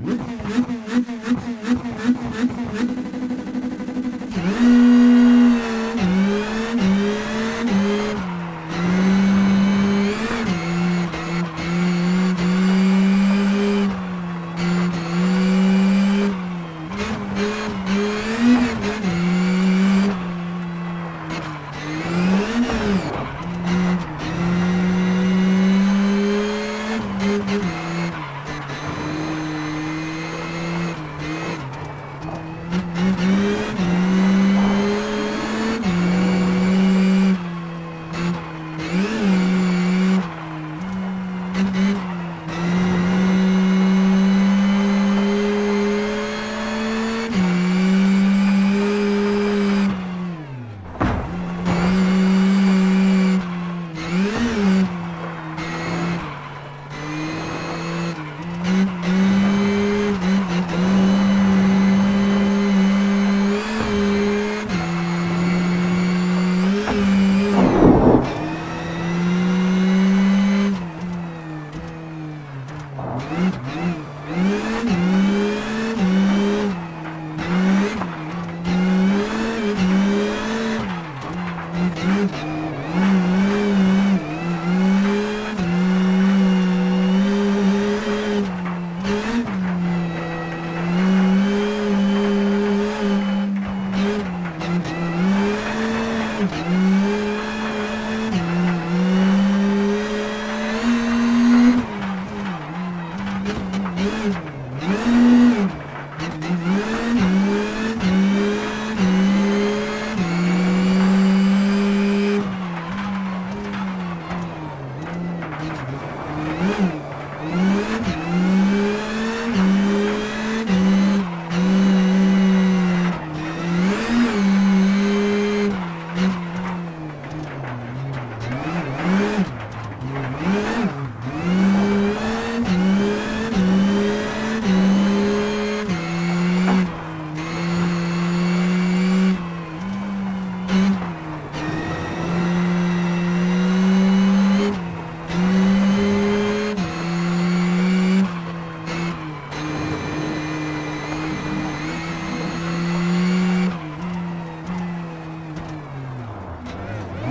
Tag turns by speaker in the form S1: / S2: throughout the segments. S1: Thank you.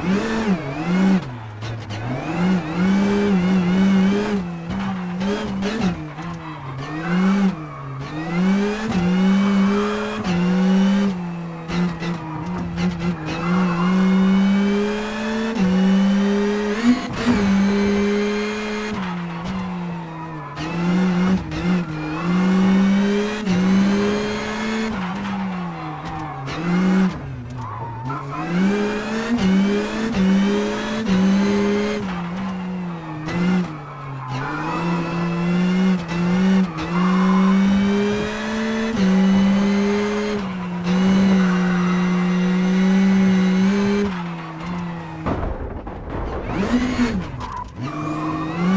S1: Mm. ね。